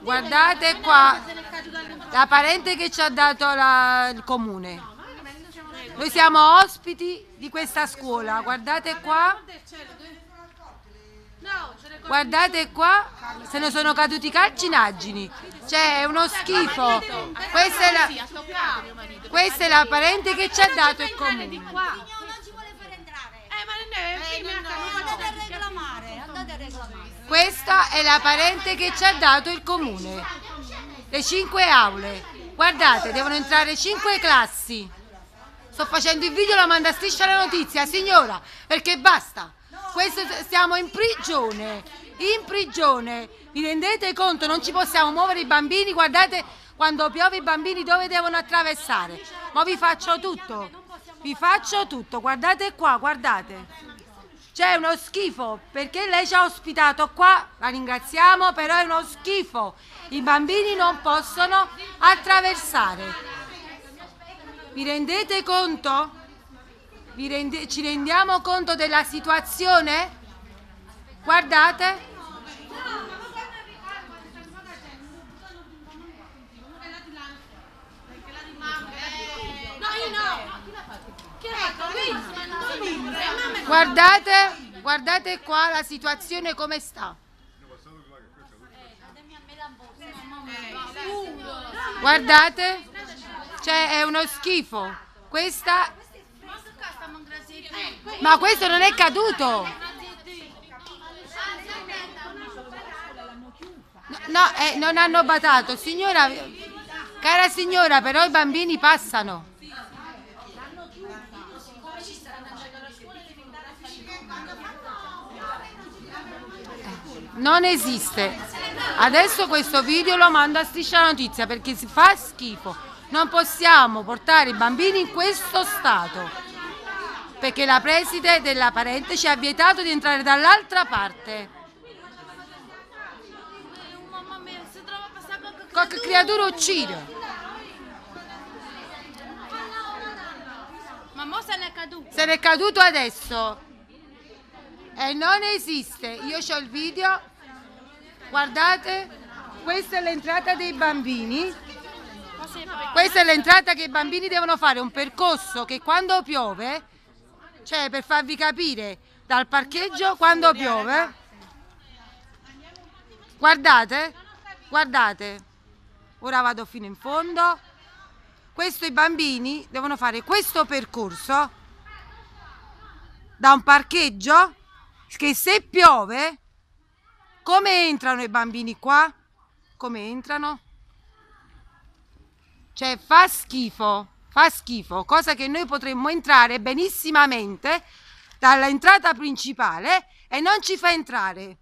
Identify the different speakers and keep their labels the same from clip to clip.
Speaker 1: Guardate qua la parente che ci ha dato la- il comune. Noi siamo ospiti di questa scuola. Guardate qua. Guardate qua, se ne sono caduti calcinaggini. Cioè, è uno schifo. Questa è la, questa è la parente che ci ha dato il comune.
Speaker 2: Eh, ma non è
Speaker 1: Questa è la parente che ci ha dato il comune. Le cinque aule. Guardate, devono entrare cinque classi. Sto facendo il video, la manda striscia la notizia, signora, perché basta. Questo stiamo in prigione. In prigione. Vi rendete conto? Non ci possiamo muovere i bambini. Guardate quando piove i bambini dove devono attraversare. Ma vi faccio tutto. Vi faccio tutto. Guardate qua, guardate. C'è uno schifo perché lei ci ha ospitato qua, la ringraziamo, però è uno schifo. I bambini non possono attraversare. Vi rendete conto? Vi rende- ci rendiamo conto della situazione? Guardate.
Speaker 2: No, io no. Che ha fatto? Qui.
Speaker 1: Guardate, guardate qua la situazione come sta. Guardate, cioè è uno schifo. Questa, ma questo non è caduto. No, eh, non hanno batato. Signora, cara signora, però i bambini passano. Non esiste. Adesso questo video lo mando a striscia notizia perché si fa schifo. Non possiamo portare i bambini in questo stato. Perché la preside della parente ci ha vietato di entrare dall'altra parte. Qualche creatura uccide.
Speaker 2: Ma mo se ne è caduto.
Speaker 1: Se n'è caduto adesso. E non esiste. Io ho il video. Guardate, questa è l'entrata dei bambini. Questa è l'entrata che i bambini devono fare, un percorso che quando piove, cioè per farvi capire, dal parcheggio quando piove, guardate, guardate, ora vado fino in fondo, questo i bambini devono fare questo percorso da un parcheggio che se piove, come entrano i bambini qua? Come entrano? Cioè fa schifo, fa schifo, cosa che noi potremmo entrare benissimamente dall'entrata principale e non ci fa entrare.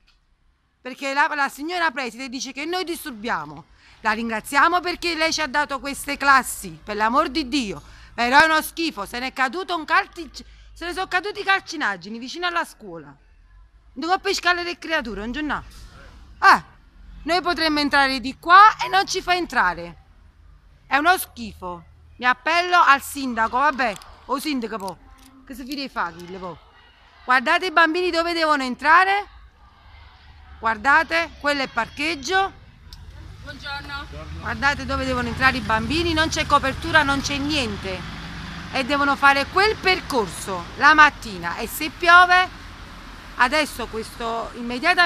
Speaker 1: Perché la, la signora preside dice che noi disturbiamo. La ringraziamo perché lei ci ha dato queste classi, per l'amor di Dio. Però è uno schifo, se ne è caduto un calci, se ne sono caduti i calcinaggini vicino alla scuola. Devo pescare le creature, un giorno. Ah, noi potremmo entrare di qua e non ci fa entrare. È uno schifo. Mi appello al sindaco, vabbè, o sindaco po. Che si fide fa chi po. Guardate i bambini dove devono entrare. Guardate, quello è il parcheggio.
Speaker 2: Buongiorno.
Speaker 1: Guardate dove devono entrare i bambini, non c'è copertura, non c'è niente. E devono fare quel percorso la mattina e se piove, adesso questo immediatamente